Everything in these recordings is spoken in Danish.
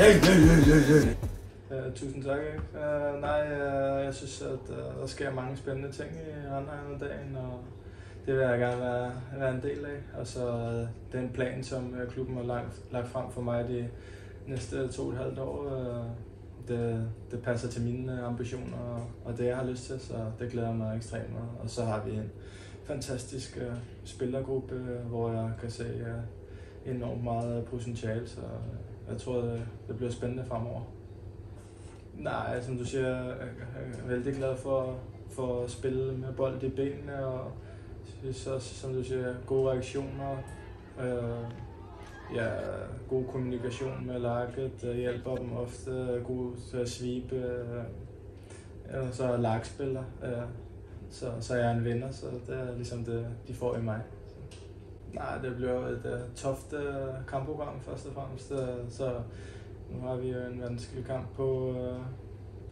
hey, hey, hey, hey, hey. Uh, tusind tak. Uh, nej, uh, jeg synes, at uh, der sker mange spændende ting i Randheim om dagen, og det vil jeg gerne være, være en del af. Og så uh, den plan, som uh, klubben har lagt, lagt frem for mig de næste to og et halvt år, uh, det, det passer til mine ambitioner og, og det, jeg har lyst til, så det glæder mig ekstremt meget. Og så har vi en fantastisk uh, spillergruppe, hvor jeg kan se uh, enormt meget potentiale, så uh, jeg tror, det, det bliver spændende fremover. Nej, altså, som du siger, jeg er vældig glad for, for at spille med bold i benene, og synes også, som du siger, gode reaktioner. Øh, ja, god kommunikation med laget, øh, hjælper dem ofte, øh, god til at svibe. Øh, og så lagspiller, øh, så, så jeg er en vinder, så det er ligesom det, de får i mig. Nej, det bliver et uh, toft uh, kampprogram først og fremmest, uh, så nu har vi jo en vanskelig kamp på, uh,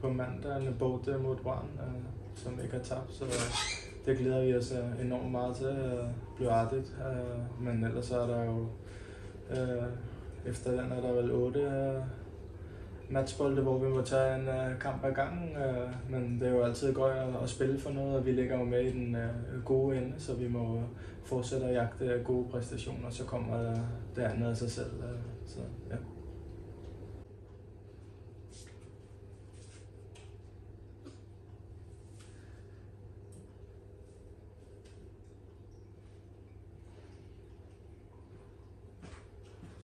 på mandag, med Bode mod Brand, uh, som ikke har tabt, så det glæder vi os uh, enormt meget til. Uh, bliver artigt, uh, men ellers så er der jo, uh, efter den er der vel otte uh, matchbolde, hvor vi må tage en uh, kamp ad gangen, uh, men det er jo altid godt at, at spille for noget, og vi ligger jo med i den uh, gode ende, så vi må fortsætte at jagte gode præstationer, så kommer uh, det andet af sig selv. Uh, så, ja.